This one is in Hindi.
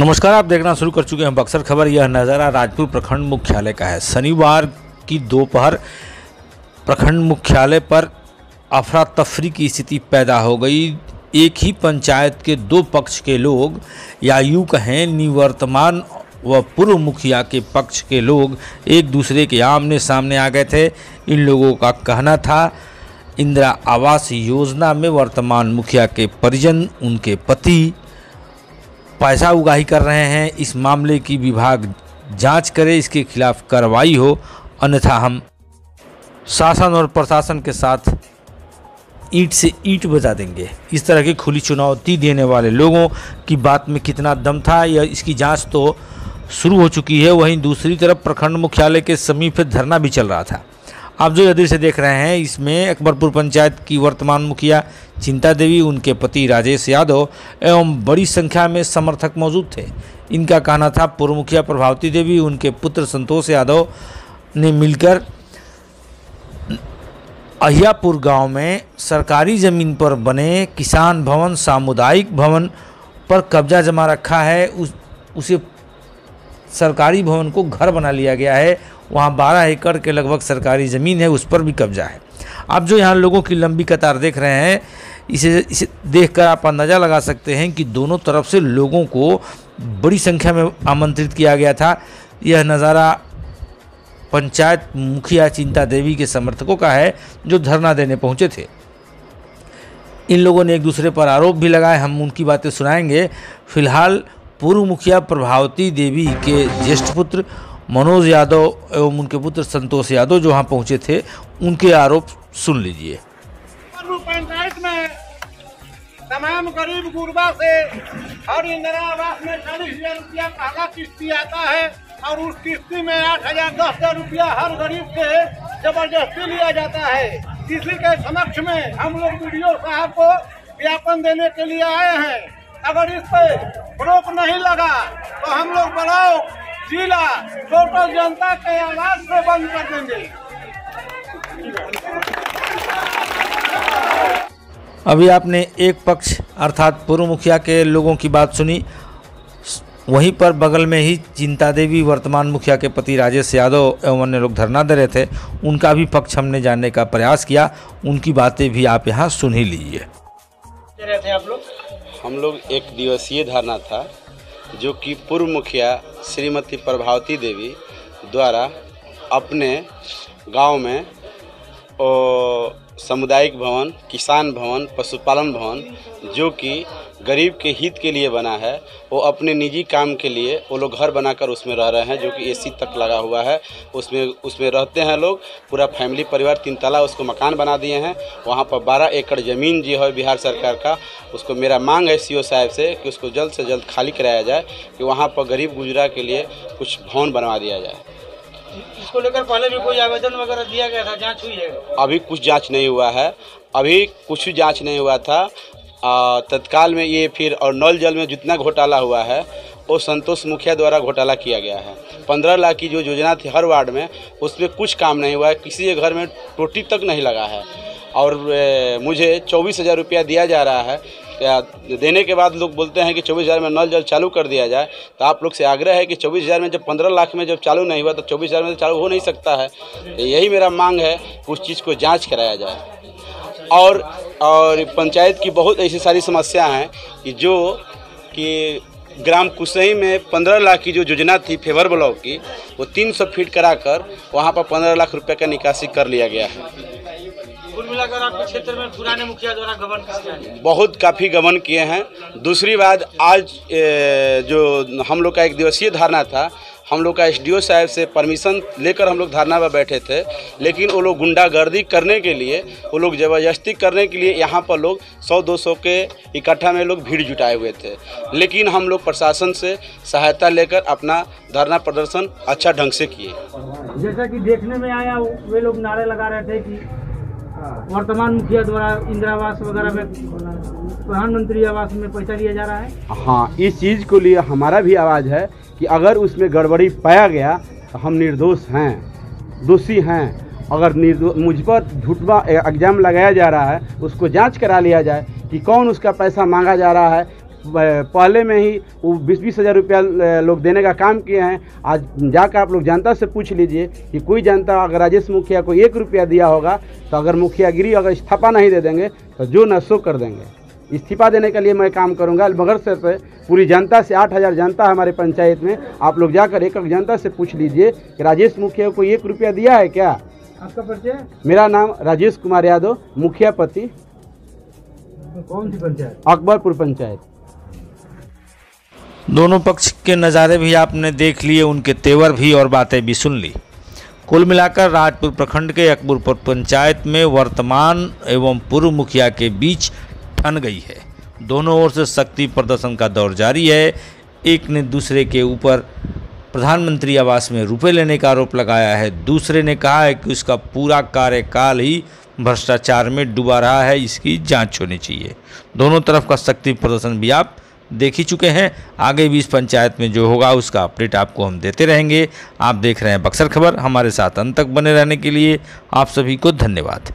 नमस्कार, आप देखना शुरू कर चुके हैं बक्सर खबर। यह नज़ारा राजपुर प्रखंड मुख्यालय का है। शनिवार की दोपहर प्रखंड मुख्यालय पर अफरा तफरी की स्थिति पैदा हो गई। एक ही पंचायत के दो पक्ष के लोग, या यूँ कहें, निवर्तमान व पूर्व मुखिया के पक्ष के लोग एक दूसरे के आमने सामने आ गए थे। इन लोगों का कहना था, इंदिरा आवास योजना में वर्तमान मुखिया के परिजन, उनके पति पैसा उगाही कर रहे हैं, इस मामले की विभाग जाँच करे, इसके खिलाफ कार्रवाई हो, अन्यथा हम शासन और प्रशासन के साथ ईंट से ईंट बजा देंगे। इस तरह की खुली चुनौती देने वाले लोगों की बात में कितना दम था, या इसकी जाँच तो शुरू हो चुकी है, वहीं दूसरी तरफ़ प्रखंड मुख्यालय के समीप धरना भी चल रहा था। आप जो यह से देख रहे हैं, इसमें अकबरपुर पंचायत की वर्तमान मुखिया चिंता देवी, उनके पति राजेश यादव एवं बड़ी संख्या में समर्थक मौजूद थे। इनका कहना था, पूर्व मुखिया प्रभावती देवी, उनके पुत्र संतोष यादव ने मिलकर अहियापुर गाँव में सरकारी ज़मीन पर बने किसान भवन, सामुदायिक भवन पर कब्जा जमा रखा है। उस, उसे सरकारी भवन को घर बना लिया गया है वहाँ 12 एकड़ के लगभग सरकारी ज़मीन है, उस पर भी कब्जा है। आप जो यहाँ लोगों की लंबी कतार देख रहे हैं, इसे इसे देखकर आप अंदाज़ा लगा सकते हैं कि दोनों तरफ़ से लोगों को बड़ी संख्या में आमंत्रित किया गया था। यह नज़ारा पंचायत मुखिया चिंता देवी के समर्थकों का है, जो धरना देने पहुँचे थे। इन लोगों ने एक दूसरे पर आरोप भी लगाए, हम उनकी बातें सुनाएँगे। फ़िलहाल पूर्व मुखिया प्रभावती देवी के ज्येष्ठ पुत्र मनोज यादव एवं उनके पुत्र संतोष यादव जो वहाँ पहुँचे थे, उनके आरोप सुन लीजिए। पंचायत में तमाम गरीब गुरबा से हर इंदिरा आवास में चालीस हज़ार रुपया पहला किस्ती आता है और उस किस्ती में आठ हज़ार दस हज़ार रुपया हर गरीब से ज़बरदस्ती लिया जाता है। इसी के समक्ष में हम लोग वीडियो साहब को ज्ञापन देने के लिए आए हैं। अगर इस पे रोक नहीं लगा तो हम लोग ब्लॉक जिला टोटल जनता के आवाज़ से बंद कर देंगे। अभी आपने एक पक्ष अर्थात पूर्व मुखिया के लोगों की बात सुनी। वहीं पर बगल में ही चिंता देवी वर्तमान मुखिया के पति राजेश यादव एवं अन्य लोग धरना दे रहे थे। उनका भी पक्ष हमने जानने का प्रयास किया। उनकी बातें भी आप यहाँ सुन ही लीजिए। हम लोग एक दिवसीय धरना था जो कि पूर्व मुखिया श्रीमती प्रभावती देवी द्वारा अपने गाँव में सामुदायिक भवन, किसान भवन, पशुपालन भवन, जो कि गरीब के हित के लिए बना है, वो अपने निजी काम के लिए वो लोग घर बनाकर उसमें रह रहे हैं, जो कि एसी तक लगा हुआ है। उसमें उसमें रहते हैं लोग, पूरा फैमिली परिवार तीन तला उसको मकान बना दिए हैं। वहाँ पर बारह एकड़ ज़मीन जो है बिहार सरकार का। उसको मेरा मांग है सी साहब से कि उसको जल्द से जल्द खाली कराया जाए, कि वहाँ पर गरीब गुजरा के लिए कुछ भवन बनवा दिया जाए। इसको लेकर पहले भी कोई आवेदन वगैरह दिया गया था, जाँच हुई है? अभी कुछ जाँच नहीं हुआ है। अभी कुछ भी जाँच नहीं हुआ था। तत्काल में ये फिर और नल जल में जितना घोटाला हुआ है, वो संतोष मुखिया द्वारा घोटाला किया गया है। पंद्रह लाख की जो योजना थी हर वार्ड में, उसमें कुछ काम नहीं हुआ है, किसी के घर में टोटी तक नहीं लगा है। और मुझे चौबीस हज़ार रुपया दिया जा रहा है देने के बाद लोग बोलते हैं कि चौबीस हज़ार में नल जल चालू कर दिया जाए तो आप लोग से आग्रह है कि चौबीस हज़ार में जब पंद्रह लाख में जब चालू नहीं हुआ तो चौबीस हज़ार में तो चालू हो नहीं सकता है। तो यही मेरा मांग है उस चीज़ को जाँच कराया जाए। और और पंचायत की बहुत ऐसी सारी समस्या हैं कि जो कि ग्राम कुसई में पंद्रह लाख की जो योजना थी, फेवर ब्लॉक की, वो तीन सौ फीट कराकर वहाँ पर पंद्रह लाख रुपए का निकासी कर लिया गया है। कुल मिलाकर आपके क्षेत्र में पुराने मुखिया द्वारा गबन किया बहुत काफ़ी गबन किए हैं। दूसरी बात आज जो हम लोग का एक दिवसीय धारणा था हम लोग का एसडीओ साहब से परमिशन लेकर हम लोग धरना पर बैठे थे लेकिन वो लोग गुंडागर्दी करने के लिए वो लोग ज़बरदस्ती करने के लिए यहाँ पर लोग 100-200 के इकट्ठा में लोग भीड़ जुटाए हुए थे। लेकिन हम लोग प्रशासन से सहायता लेकर अपना धरना प्रदर्शन अच्छा ढंग से किए। जैसा कि देखने में आया वे लोग नारे लगा रहे थे कि वर्तमान मुखिया द्वारा इंदिरा आवास वगैरह में प्रधानमंत्री आवास में पैसा लिया जा रहा है। हाँ इस चीज़ को लिए हमारा भी आवाज़ है कि अगर उसमें गड़बड़ी पाया गया तो हम निर्दोष हैं, दोषी हैं। अगर मुझ पर झूठवा एग्ज़ाम लगाया जा रहा है, उसको जाँच करा लिया जाए कि कौन उसका पैसा मांगा जा रहा है पहले में ही वो बीस बीस हज़ार रुपया लोग देने का काम किए हैं। आज जाकर आप लोग जनता से पूछ लीजिए कि कोई जनता अगर राजेश मुखिया को एक रुपया दिया होगा तो अगर मुखियागिरी अगर इस्तीफा नहीं दे देंगे तो जो न सो कर देंगे। इस्तीफा देने के लिए मैं काम करूँगा मगर से, पूरी जनता से आठ हज़ार जनता है हमारे पंचायत में आप लोग जाकर एक एक जनता से पूछ लीजिए कि राजेश मुखिया को एक रुपया दिया है क्या? आपका परिचय? मेरा नाम राजेश कुमार यादव मुखिया पति कौन सी पंचायत? अकबरपुर पंचायत। दोनों पक्ष के नज़ारे भी आपने देख लिए, उनके तेवर भी और बातें भी सुन ली। कुल मिलाकर राजपुर प्रखंड के अकबरपुर पंचायत में वर्तमान एवं पूर्व मुखिया के बीच ठन गई है। दोनों ओर से शक्ति प्रदर्शन का दौर जारी है। एक ने दूसरे के ऊपर प्रधानमंत्री आवास में रुपए लेने का आरोप लगाया है। दूसरे ने कहा है कि उसका पूरा कार्यकाल ही भ्रष्टाचार में डूबा रहा है, इसकी जाँच होनी चाहिए। दोनों तरफ़ का शक्ति प्रदर्शन भी आप देख ही चुके हैं। आगे भी इस पंचायत में जो होगा, उसका अपडेट आपको हम देते रहेंगे। आप देख रहे हैं बक्सर खबर, हमारे साथ अंत तक बने रहने के लिए आप सभी को धन्यवाद।